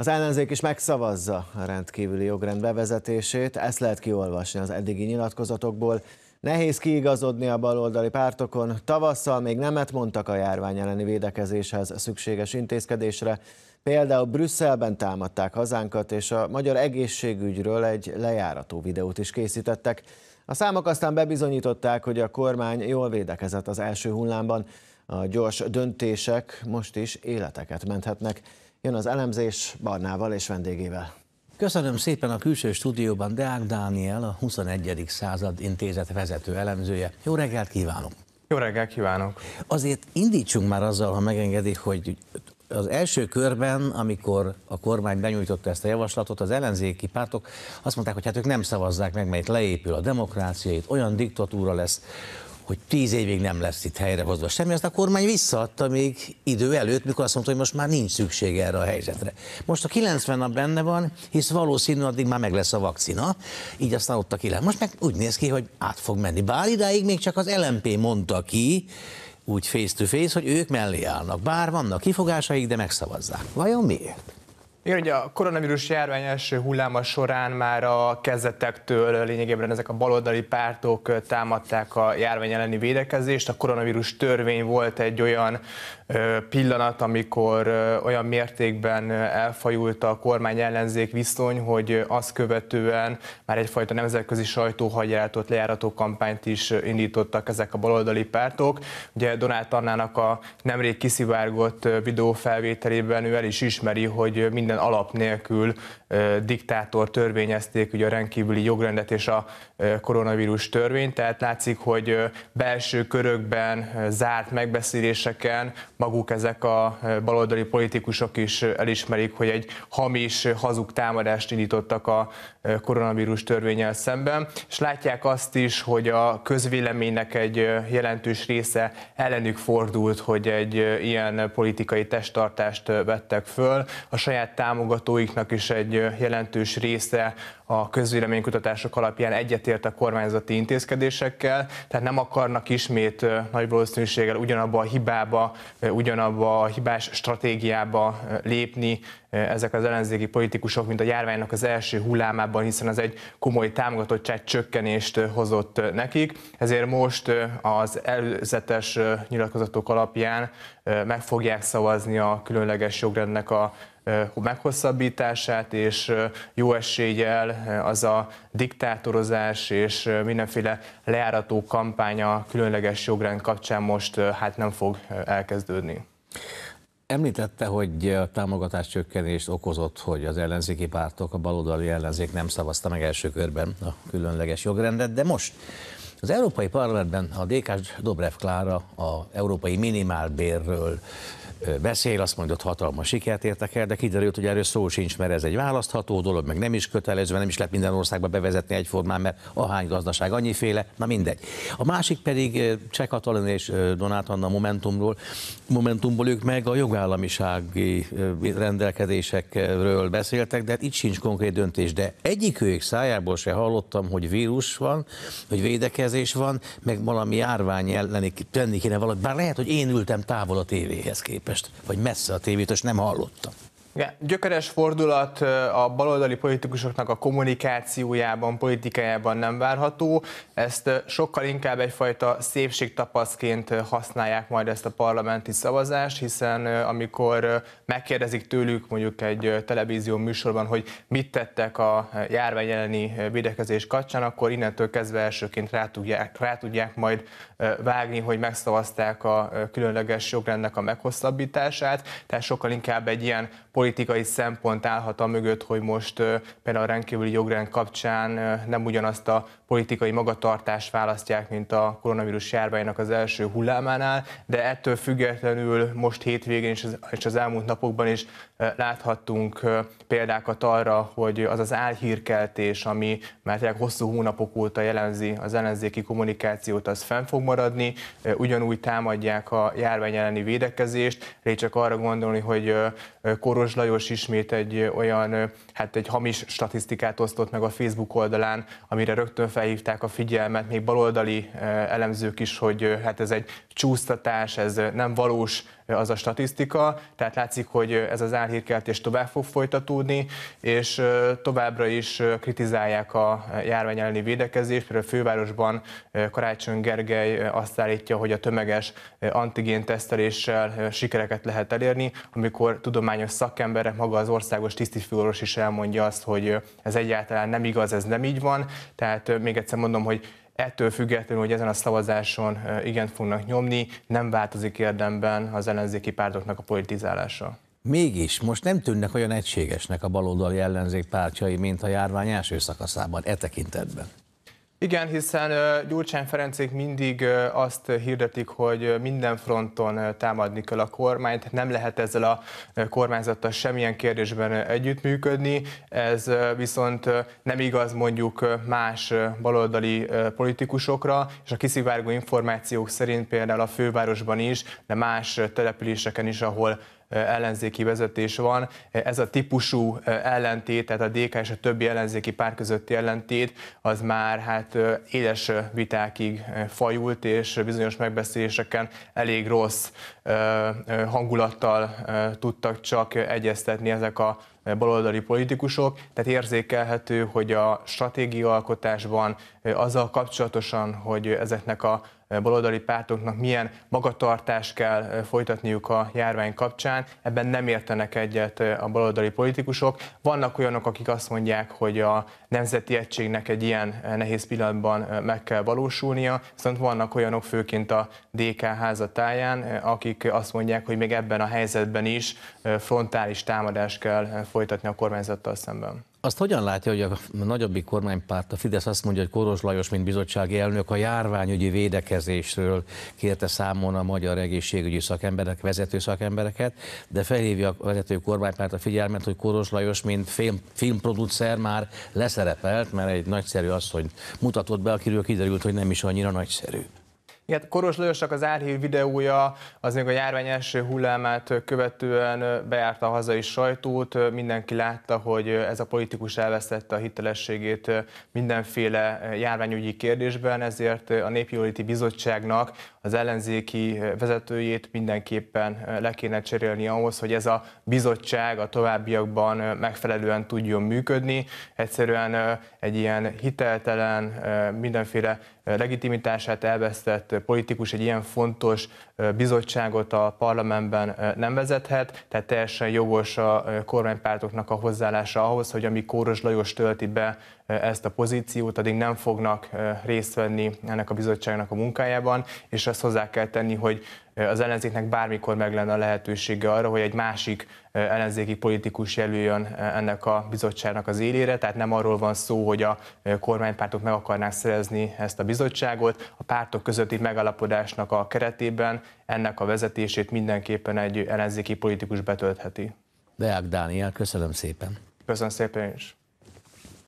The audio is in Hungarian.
Az ellenzék is megszavazza a rendkívüli jogrend bevezetését, ezt lehet kiolvasni az eddigi nyilatkozatokból. Nehéz kiigazodni a baloldali pártokon, tavasszal még nemet mondtak a járvány elleni védekezéshez szükséges intézkedésre, Például Brüsszelben támadták hazánkat, és a magyar egészségügyről egy lejárató videót is készítettek. A számok aztán bebizonyították, hogy a kormány jól védekezett az első hullámban. A gyors döntések most is életeket menthetnek. Jön az elemzés Barnával és vendégével. Köszönöm szépen a külső stúdióban Deák Dániel, a 21. század intézet vezető elemzője. Jó reggelt kívánok! Jó reggelt kívánok! Azért indítsunk már azzal, ha megengedik, hogy az első körben, amikor a kormány benyújtotta ezt a javaslatot, az ellenzéki pártok azt mondták, hogy hát ők nem szavazzák meg, mert leépül a demokrácia, itt olyan diktatúra lesz, hogy tíz évig nem lesz itt helyrehozva semmi, azt a kormány visszaadta még idő előtt, mikor azt mondta, hogy most már nincs szükség erre a helyzetre. Most a 90 nap benne van, hisz valószínű addig már meg lesz a vakcina, így aztán ott a 9. Most meg úgy néz ki, hogy át fog menni. Bár idáig még csak az LMP mondta ki, úgy face to face, hogy ők mellé állnak. Bár vannak kifogásaik, de megszavazzák. Vajon miért? Igen, ugye a koronavírus járvány első hulláma során már a kezdetektől lényegében ezek a baloldali pártok támadták a járvány elleni védekezést. A koronavírus törvény volt egy olyan pillanat, amikor olyan mértékben elfajult a kormány ellenzék viszony, hogy azt követően már egyfajta nemzetközi sajtóhagyjáratot, lejárató kampányt is indítottak ezek a baloldali pártok. Ugye Donát Annának a nemrég kiszivárgott videófelvételében ő el is ismeri, hogy minden alap nélkül diktátor törvényezték ugye a rendkívüli jogrendet és a koronavírus törvényt, tehát látszik, hogy belső körökben, zárt megbeszéléseken maguk ezek a baloldali politikusok is elismerik, hogy egy hamis, hazug támadást indítottak a koronavírus törvényel szemben, és látják azt is, hogy a közvéleménynek egy jelentős része ellenük fordult, hogy egy ilyen politikai testtartást vettek föl. A saját támogatóiknak is egy jelentős része a közvéleménykutatások alapján egyetért a kormányzati intézkedésekkel, tehát nem akarnak ismét nagy valószínűséggel ugyanabba a hibába, ugyanabba a hibás stratégiába lépni ezek az ellenzéki politikusok, mint a járványnak az első hullámában, hiszen az egy komoly támogatottság csökkenést hozott nekik. Ezért most az előzetes nyilatkozatok alapján meg fogják szavazni a különleges jogrendnek a meghosszabbítását, és jó eséllyel az a diktátorozás és mindenféle leárató kampánya különleges jogrend kapcsán most hát nem fog elkezdődni. Említette, hogy a támogatás csökkenést okozott, hogy az ellenzéki pártok, a baloldali ellenzék nem szavazta meg első körben a különleges jogrendet, de most az Európai Parlamentben a DK Dobrev Klára a európai minimálbérről beszél, azt mondja, hogy hatalmas sikert értek el, de kiderült, hogy erről szó sincs, mert ez egy választható dolog, meg nem is kötelező, nem is lehet minden országba bevezetni egyformán, mert ahány gazdaság annyiféle, na mindegy. A másik pedig Cseh Katalin és Donát Anna Momentumról, Momentumból ők meg a jogállamisági rendelkezésekről beszéltek, de hát itt sincs konkrét döntés, de egyik ők szájából se hallottam, hogy vírus van, hogy védekezés van, meg valami járvány elleni tenni kéne valamit. Bár lehet, hogy én ültem távol a tévéhez képest vagy messze a tévét, és nem hallottam. Gyökeres fordulat a baloldali politikusoknak a kommunikációjában, politikájában nem várható. Ezt sokkal inkább egyfajta szépségtapaszként használják majd ezt a parlamenti szavazást, hiszen amikor megkérdezik tőlük mondjuk egy televízió műsorban, hogy mit tettek a járvány elleni védekezés kapcsán, akkor innentől kezdve elsőként rá tudják, rá tudják majd vágni, hogy megszavazták a különleges jogrendnek a meghosszabbítását, tehát sokkal inkább egy ilyen politikai szempont állhat a mögött, hogy most például a rendkívüli jogrend kapcsán nem ugyanazt a politikai magatartást választják, mint a koronavírus járványnak az első hullámánál, de ettől függetlenül most hétvégén és az elmúlt napokban is láthattunk példákat arra, hogy az az álhírkeltés, ami már tényleg hosszú hónapok óta jelenzi az ellenzéki kommunikációt, az fenn fog maradni, ugyanúgy támadják a járvány elleni védekezést, elég csak arra gondolni, hogy Koros Lajos ismét egy olyan, hát egy hamis statisztikát osztott meg a Facebook oldalán, amire rögtön felhívták a figyelmet, még baloldali elemzők is, hogy hát ez egy csúsztatás, ez nem valós az a statisztika, tehát látszik, hogy ez az álhírkeltés tovább fog folytatódni, és továbbra is kritizálják a járvány elleni védekezést. Például a fővárosban Karácsony Gergely azt állítja, hogy a tömeges antigén teszteléssel sikereket lehet elérni, amikor tudományos szakemberek, maga az országos tisztifőorvos is elmondja azt, hogy ez egyáltalán nem igaz, ez nem így van. Tehát még egyszer mondom, hogy ettől függetlenül, hogy ezen a szavazáson igen fognak nyomni, nem változik érdemben az ellenzéki pártoknak a politizálása. Mégis most nem tűnnek olyan egységesnek a baloldali ellenzék pártjai, mint a járvány első szakaszában e tekintetben. Igen, hiszen Gyurcsány Ferencék mindig azt hirdetik, hogy minden fronton támadni kell a kormányt, nem lehet ezzel a kormányzattal semmilyen kérdésben együttműködni, ez viszont nem igaz mondjuk más baloldali politikusokra, és a kiszivárgó információk szerint például a fővárosban is, de más településeken is, ahol ellenzéki vezetés van. Ez a típusú ellentét, tehát a DK és a többi ellenzéki pár közötti ellentét, az már hát éles vitákig fajult, és bizonyos megbeszéléseken elég rossz hangulattal tudtak csak egyeztetni ezek a baloldali politikusok, tehát érzékelhető, hogy a stratégiaalkotásban azzal kapcsolatosan, hogy ezeknek a baloldali pártoknak milyen magatartást kell folytatniuk a járvány kapcsán, ebben nem értenek egyet a baloldali politikusok. Vannak olyanok, akik azt mondják, hogy a nemzeti egységnek egy ilyen nehéz pillanatban meg kell valósulnia, viszont vannak olyanok, főként a DK házatáján, akik azt mondják, hogy még ebben a helyzetben is frontális támadást kell folytatni a kormányzattal szemben. Azt hogyan látja, hogy a nagyobbik kormánypárt, a Fidesz azt mondja, hogy Koros Lajos, mint bizottsági elnök a járványügyi védekezésről kérte számon a magyar egészségügyi szakemberek, vezető szakembereket, de felhívja a vezető kormánypárt a figyelmet, hogy Koros Lajos, mint film, filmproducer már leszerepelt, mert egy nagyszerű asszony mutatott be, akiről kiderült, hogy nem is annyira nagyszerű. Igen, Koros Lajosnak az árhír videója az még a járvány első hullámát követően bejárta a hazai sajtót. Mindenki látta, hogy ez a politikus elvesztette a hitelességét mindenféle járványügyi kérdésben, ezért a Népjóléti Bizottságnak az ellenzéki vezetőjét mindenképpen le kéne cserélni ahhoz, hogy ez a bizottság a továbbiakban megfelelően tudjon működni. Egyszerűen egy ilyen hiteltelen, mindenféle legitimitását elvesztett politikus egy ilyen fontos bizottságot a parlamentben nem vezethet, tehát teljesen jogos a kormánypártoknak a hozzáállása ahhoz, hogy amíg Kóros Lajos tölti be ezt a pozíciót, addig nem fognak részt venni ennek a bizottságnak a munkájában, és ezt hozzá kell tenni, hogy az ellenzéknek bármikor meg lenne a lehetősége arra, hogy egy másik ellenzéki politikus jelöljön ennek a bizottságnak az élére, tehát nem arról van szó, hogy a kormánypártok meg akarnák szerezni ezt a bizottságot, a pártok közötti megalapodásnak a keretében ennek a vezetését mindenképpen egy ellenzéki politikus betöltheti. Deák Dániel, köszönöm szépen. Köszönöm szépen is.